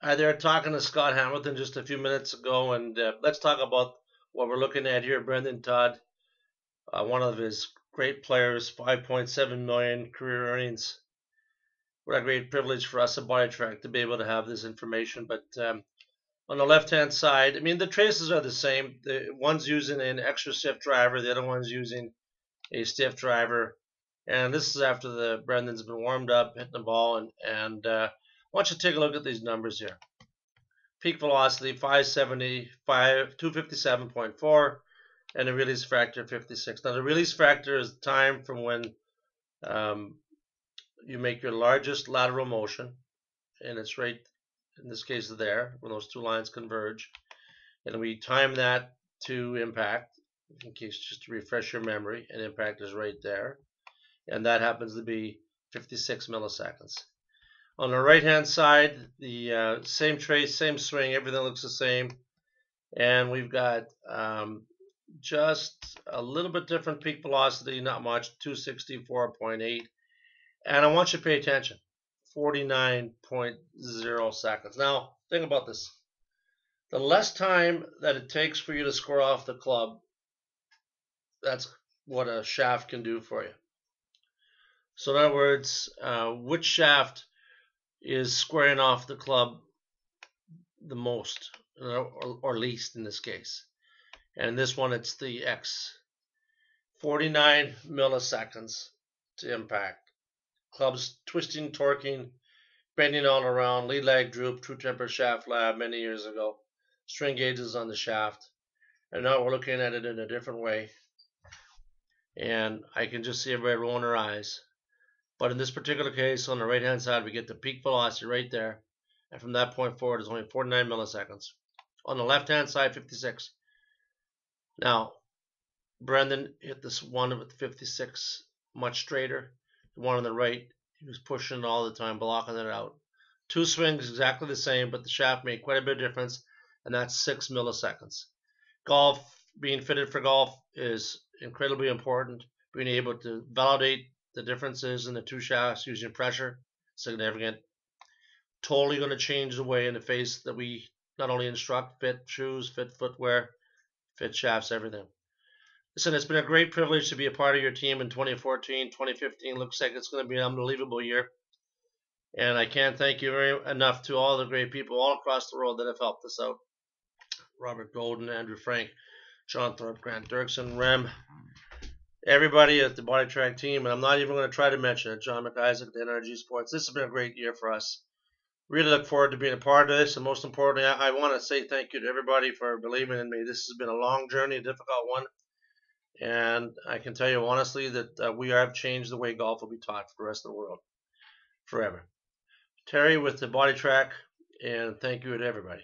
Hi there, talking to Scott Hamilton just a few minutes ago, and uh, let's talk about what we're looking at here. Brendon Todd, uh, one of his great players, 5.7 million career earnings. What a great privilege for us at BodiTrak to be able to have this information. But um, on the left-hand side, I mean the traces are the same. The one's using an extra stiff driver, the other one's using a stiff driver, and this is after the Brendon's been warmed up, hitting the ball, and and uh, want you to take a look at these numbers here. Peak velocity 575, 257.4, and a release factor 56. Now the release factor is the time from when um, you make your largest lateral motion, and it's right in this case there when those two lines converge, and we time that to impact. In case just to refresh your memory, and impact is right there, and that happens to be 56 milliseconds. On the right hand side, the uh, same trace, same swing, everything looks the same. And we've got um, just a little bit different peak velocity, not much, 264.8. And I want you to pay attention, 49.0 seconds. Now, think about this. The less time that it takes for you to score off the club, that's what a shaft can do for you. So in other words, uh, which shaft is squaring off the club the most or, or least in this case. And this one, it's the X. 49 milliseconds to impact. Clubs twisting, torquing, bending all around, lead lag droop, true temper shaft lab many years ago. Strain gauges on the shaft. And now we're looking at it in a different way. And I can just see everybody rolling their eyes. But in this particular case, on the right hand side, we get the peak velocity right there. And from that point forward, it's only 49 milliseconds. On the left hand side, 56. Now, Brendon hit this one with 56 much straighter. The one on the right, he was pushing it all the time, blocking it out. Two swings exactly the same, but the shaft made quite a bit of difference, and that's six milliseconds. Golf, being fitted for golf, is incredibly important. Being able to validate the differences in the two shafts using pressure, significant. Totally going to change the way in the face that we not only instruct fit shoes, fit footwear, fit shafts, everything. Listen, it's been a great privilege to be a part of your team in 2014. 2015 looks like it's going to be an unbelievable year. And I can't thank you very enough to all the great people all across the world that have helped us out. Robert Golden, Andrew Frank, John Thorpe, Grant Dirksen, Rem, everybody at the BodiTrak team, and I'm not even going to try to mention it. John McIsaac, the NRG Sports. This has been a great year for us. Really look forward to being a part of this, and most importantly, I, I want to say thank you to everybody for believing in me. This has been a long journey, a difficult one, and I can tell you honestly that uh, we have changed the way golf will be taught for the rest of the world forever. Terry with the BodiTrak, and thank you to everybody.